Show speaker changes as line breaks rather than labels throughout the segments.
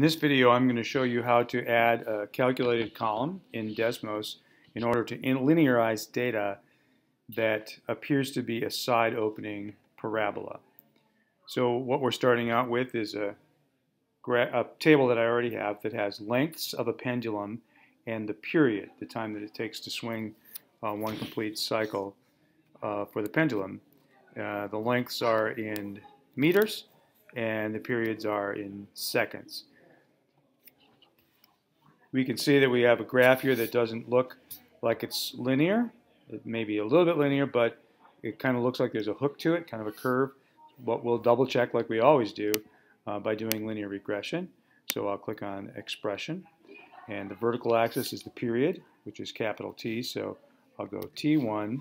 In this video, I'm going to show you how to add a calculated column in Desmos in order to linearize data that appears to be a side opening parabola. So what we're starting out with is a, a, table that I already have that has lengths of a pendulum and the period, the time that it takes to swing uh, one complete cycle uh, for the pendulum. Uh, the lengths are in meters and the periods are in seconds we can see that we have a graph here that doesn't look like it's linear. It may be a little bit linear, but it kind of looks like there's a hook to it, kind of a curve. But we'll double check like we always do uh, by doing linear regression. So I'll click on expression. And the vertical axis is the period, which is capital T. So I'll go T1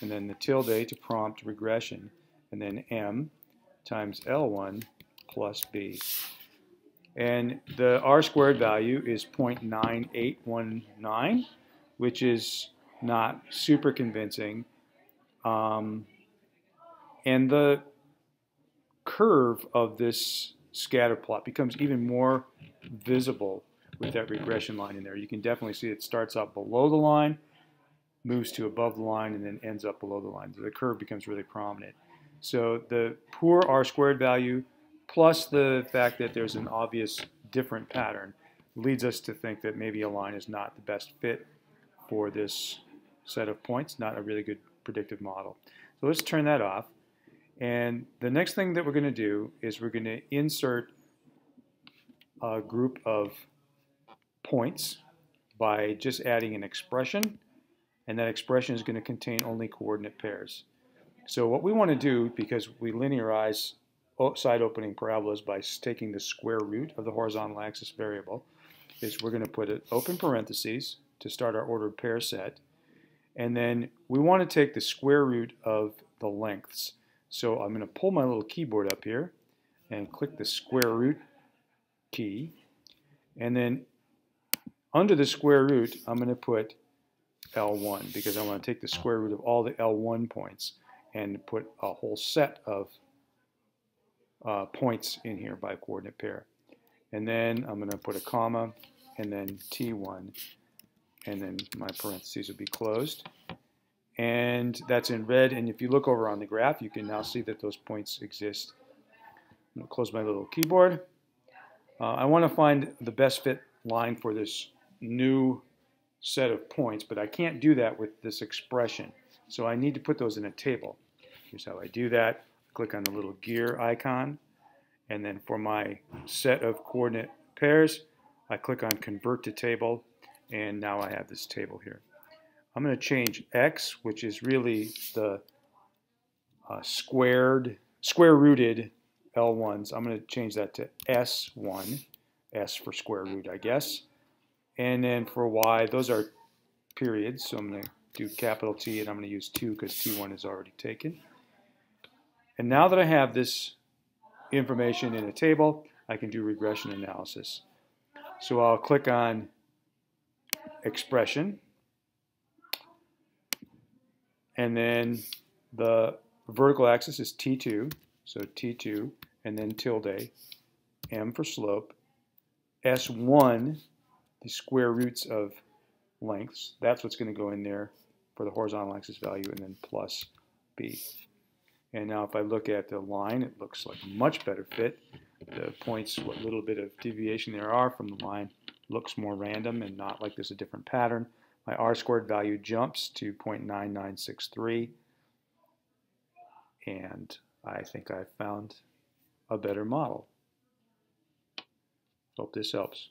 and then the tilde to prompt regression. And then M times L1 plus B. And the R squared value is 0.9819, which is not super convincing. Um, and the curve of this scatter plot becomes even more visible with that regression line in there. You can definitely see it starts out below the line, moves to above the line, and then ends up below the line. So the curve becomes really prominent. So the poor R squared value plus the fact that there's an obvious different pattern leads us to think that maybe a line is not the best fit for this set of points, not a really good predictive model. So let's turn that off. And the next thing that we're going to do is we're going to insert a group of points by just adding an expression, and that expression is going to contain only coordinate pairs. So what we want to do, because we linearize side opening parabolas by taking the square root of the horizontal axis variable is we're going to put it open parentheses to start our ordered pair set. And then we want to take the square root of the lengths. So I'm going to pull my little keyboard up here and click the square root key. And then under the square root, I'm going to put L1 because I want to take the square root of all the L1 points and put a whole set of uh, points in here by coordinate pair. And then I'm going to put a comma and then T1 and then my parentheses will be closed. And that's in red. And if you look over on the graph, you can now see that those points exist. I'm going to close my little keyboard. Uh, I want to find the best fit line for this new set of points, but I can't do that with this expression. So I need to put those in a table. Here's how I do that click on the little gear icon. And then for my set of coordinate pairs, I click on convert to table. And now I have this table here. I'm going to change x, which is really the uh, squared, square rooted L1s. I'm going to change that to S1, S for square root, I guess. And then for Y, those are periods, so I'm going to do capital T, and I'm going to use 2 because T1 is already taken. And now that I have this information in a table, I can do regression analysis. So I'll click on expression, and then the vertical axis is T2, so T2, and then tilde, M for slope, S1, the square roots of lengths, that's what's going to go in there for the horizontal axis value, and then plus B. And now if I look at the line, it looks like a much better fit. The points, what little bit of deviation there are from the line, looks more random and not like there's a different pattern. My R squared value jumps to 0.9963. And I think I found a better model. Hope this helps.